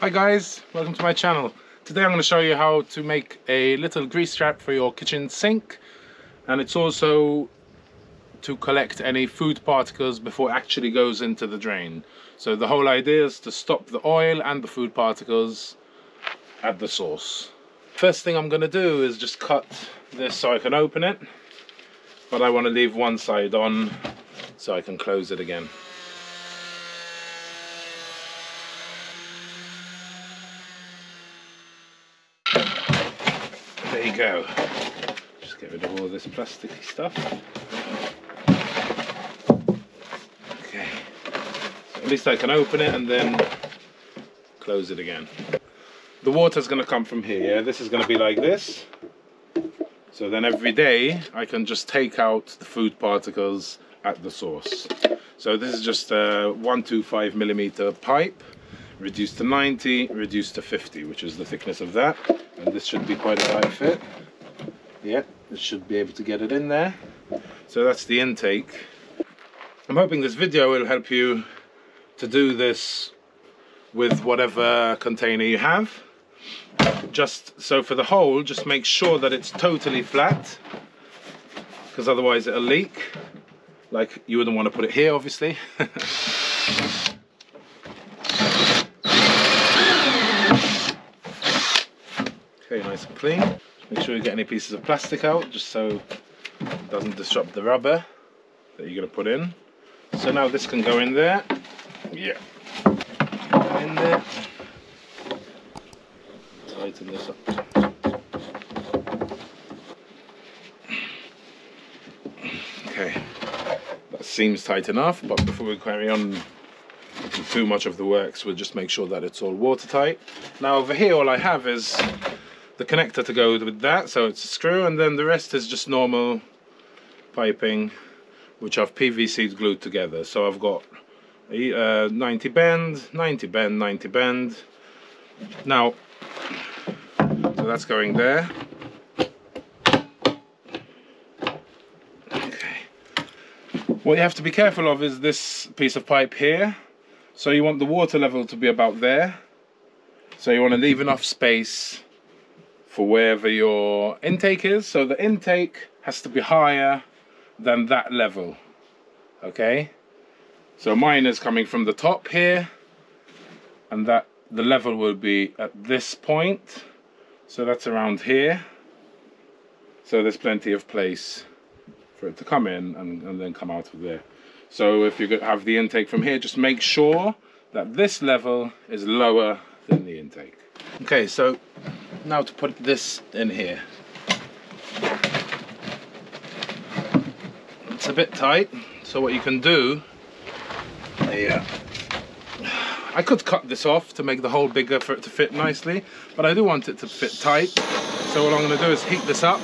Hi guys, welcome to my channel. Today I'm going to show you how to make a little grease trap for your kitchen sink and it's also to collect any food particles before it actually goes into the drain. So the whole idea is to stop the oil and the food particles at the source. First thing I'm going to do is just cut this so I can open it but I want to leave one side on so I can close it again. Go. Just get rid of all this plasticky stuff. Okay. So at least I can open it and then close it again. The water's going to come from here. Yeah? This is going to be like this. So then every day I can just take out the food particles at the source. So this is just a 125 millimeter pipe, reduced to 90, reduced to 50, which is the thickness of that. And this should be quite a tight fit. Yeah, it should be able to get it in there. So that's the intake. I'm hoping this video will help you to do this with whatever container you have just so for the hole just make sure that it's totally flat because otherwise it'll leak like you wouldn't want to put it here obviously nice and clean. Make sure you get any pieces of plastic out just so it doesn't disrupt the rubber that you're going to put in. So now this can go in there. Yeah. In there. Tighten this up. Okay, that seems tight enough, but before we carry on too much of the works, we'll just make sure that it's all watertight. Now over here, all I have is the connector to go with that, so it's a screw, and then the rest is just normal piping, which I've PVC'd glued together. So I've got a uh, 90 bend, 90 bend, 90 bend. Now, so that's going there. Okay. What you have to be careful of is this piece of pipe here. So you want the water level to be about there. So you want to leave enough space for wherever your intake is. So the intake has to be higher than that level. Okay. So mine is coming from the top here and that the level will be at this point so that's around here. So there's plenty of place for it to come in and, and then come out of there. So if you have the intake from here, just make sure that this level is lower than the intake. Okay, so now to put this in here. It's a bit tight, so what you can do, yeah, uh, I could cut this off to make the hole bigger for it to fit nicely, but I do want it to fit tight. So what I'm going to do is heat this up,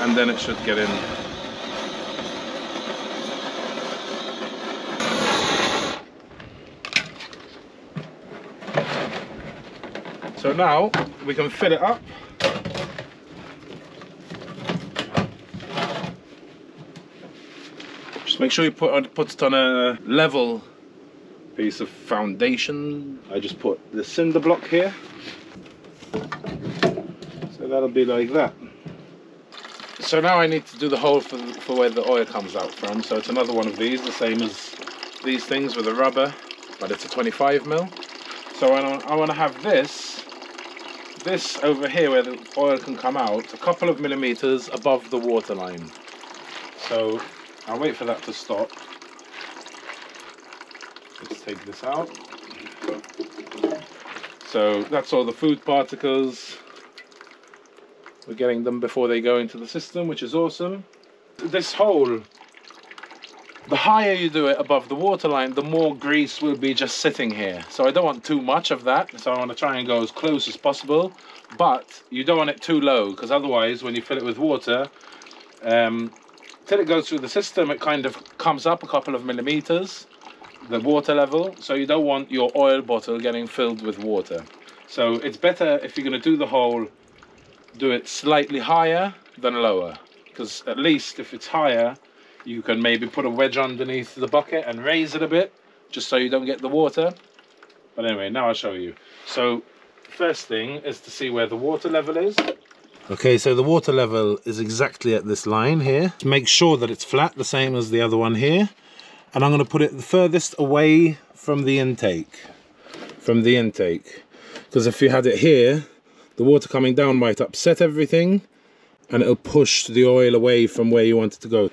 and then it should get in. So now we can fill it up. Just make sure you put, put it on a level piece of foundation. I just put the cinder block here. So that'll be like that. So now I need to do the hole for, for where the oil comes out from. So it's another one of these, the same as these things with the rubber, but it's a 25 mil. So I want to have this, this over here where the oil can come out, a couple of millimeters above the water line. So I'll wait for that to stop let's take this out. So that's all the food particles. We're getting them before they go into the system, which is awesome. This hole, the higher you do it above the waterline, the more grease will be just sitting here. So I don't want too much of that. So I want to try and go as close as possible, but you don't want it too low because otherwise when you fill it with water, um, till it goes through the system, it kind of comes up a couple of millimeters the water level so you don't want your oil bottle getting filled with water so it's better if you're going to do the hole do it slightly higher than lower because at least if it's higher you can maybe put a wedge underneath the bucket and raise it a bit just so you don't get the water But anyway, now I'll show you. So first thing is to see where the water level is. Okay, so the water level is exactly at this line here. Make sure that it's flat, the same as the other one here. And I'm gonna put it the furthest away from the intake. From the intake. Because if you had it here, the water coming down might upset everything and it'll push the oil away from where you want it to go.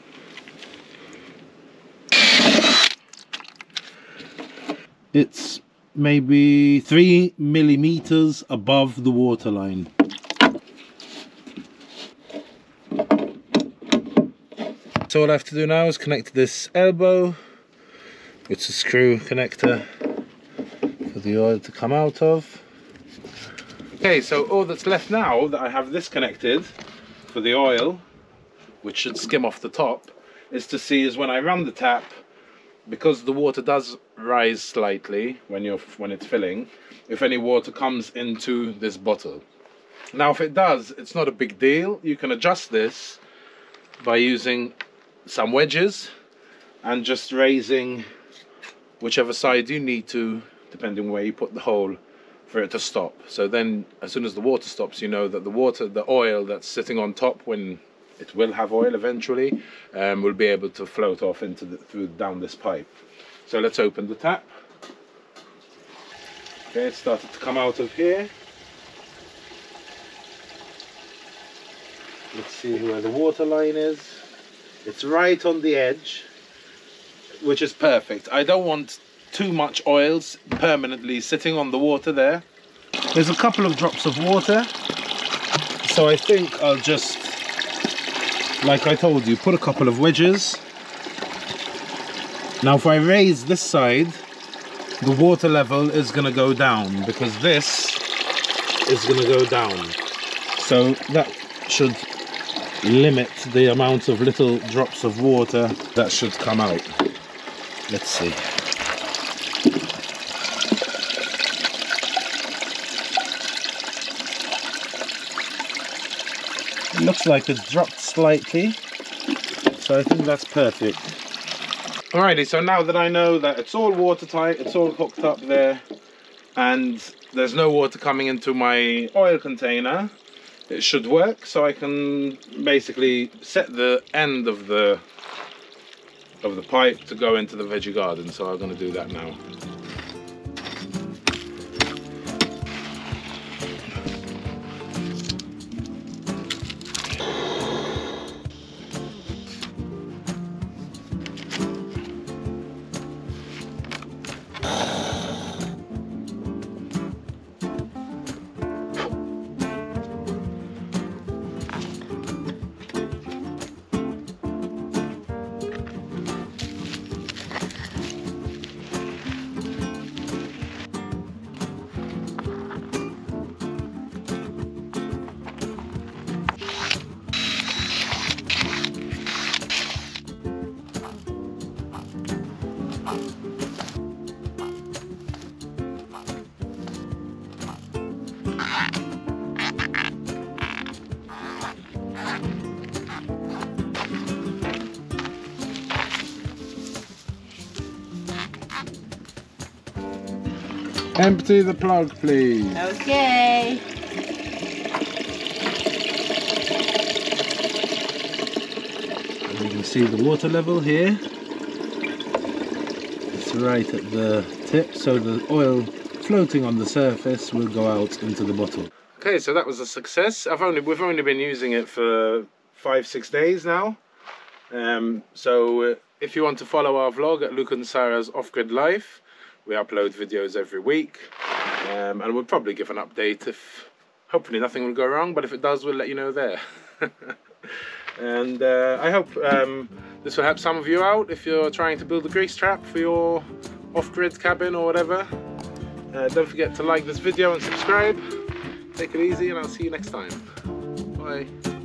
It's maybe three millimeters above the waterline. So all I have to do now is connect this elbow, which is a screw connector for the oil to come out of. Okay, so all that's left now that I have this connected for the oil, which should skim off the top, is to see is when I run the tap, because the water does rise slightly when you're when it's filling, if any water comes into this bottle. Now if it does, it's not a big deal. You can adjust this by using some wedges and just raising whichever side you need to, depending where you put the hole for it to stop. So then as soon as the water stops, you know that the water, the oil that's sitting on top when it will have oil eventually, and um, will be able to float off into the, through down this pipe. So let's open the tap. Okay, it started to come out of here. Let's see where the water line is. It's right on the edge, which is perfect. I don't want too much oils permanently sitting on the water there. There's a couple of drops of water, so I think I'll just, like I told you, put a couple of wedges. Now if I raise this side, the water level is to go down because this is to go down. So that should limit the amount of little drops of water that should come out. Let's see. Looks like it dropped slightly, so I think that's perfect. Alrighty, so now that I know that it's all watertight, it's all hooked up there, and there's no water coming into my oil container, it should work. So I can basically set the end of the of the pipe to go into the veggie garden. So I'm going to do that now Empty the plug, please. Okay. And you can see the water level here. It's right at the tip, so the oil floating on the surface will go out into the bottle. Okay, so that was a success. I've only we've only been using it for five six days now. Um, so uh, if you want to follow our vlog at Luke and Sarah's Off Grid Life, we upload videos every week, um, and we'll probably give an update if hopefully nothing will go wrong. But if it does, we'll let you know there. and uh, I hope um, this will help some of you out if you're trying to build a grease trap for your off-grid cabin or whatever. Uh, don't forget to like this video and subscribe. Take it easy and I'll see you next time. Bye.